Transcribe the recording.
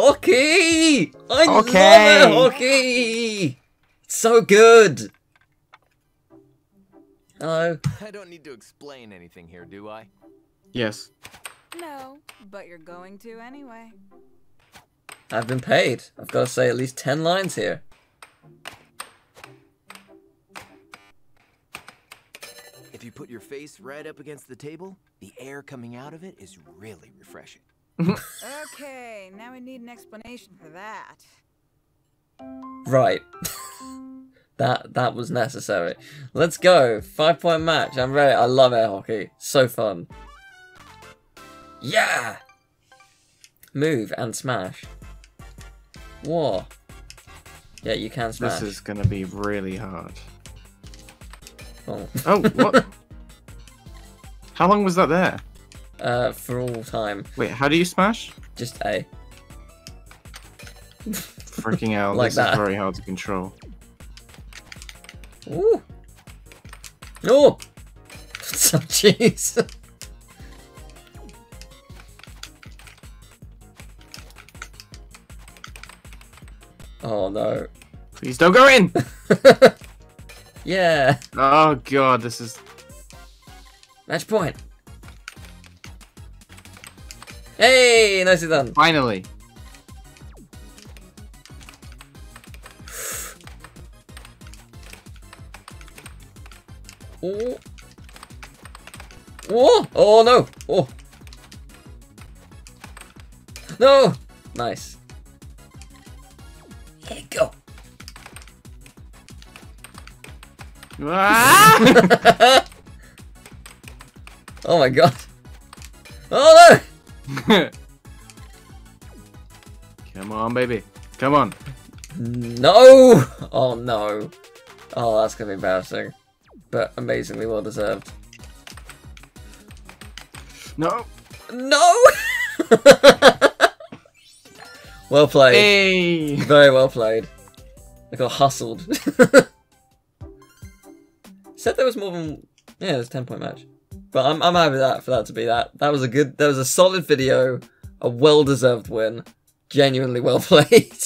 hockey! I Okay. love hockey! It's so good! Hello. I don't need to explain anything here, do I? Yes. No, but you're going to anyway. I've been paid. I've got to say at least 10 lines here. If you put your face right up against the table, the air coming out of it is really refreshing. Okay, now we need an explanation for that. Right. that that was necessary. Let's go. Five point match. I'm ready. I love air hockey. So fun. Yeah! Move and smash. Whoa. Yeah, you can smash. This is gonna be really hard. Oh. Oh, what? How long was that there? Uh, for all time. Wait, how do you smash? Just A. Freaking out. Like this that. is very hard to control. Ooh. No! So jeez. oh no. Please don't go in! yeah. Oh god, this is. Match point. Hey, nicely done. Finally. Oh. Oh, oh no. Oh. No. Nice. Here go. Ah! oh my god. Oh Come on, baby. Come on. no. Oh no. Oh, that's gonna be embarrassing. But amazingly well deserved. No. No. well played. Hey. Very well played. I got hustled. Said there was more than yeah, there's a ten point match. But I'm I'm happy that for that to be that. That was a good that was a solid video, a well deserved win. Genuinely well played.